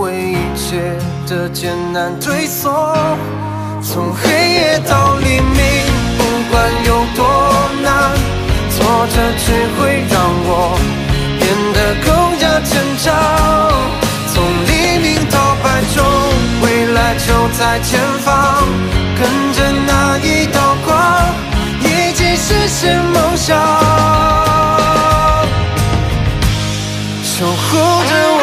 为一切的艰难退缩，从黑夜到黎明，不管有多难，挫折只会让我变得更加坚强。从黎明到白昼，未来就在前方，跟着那一道光，一起实现梦想，守护着。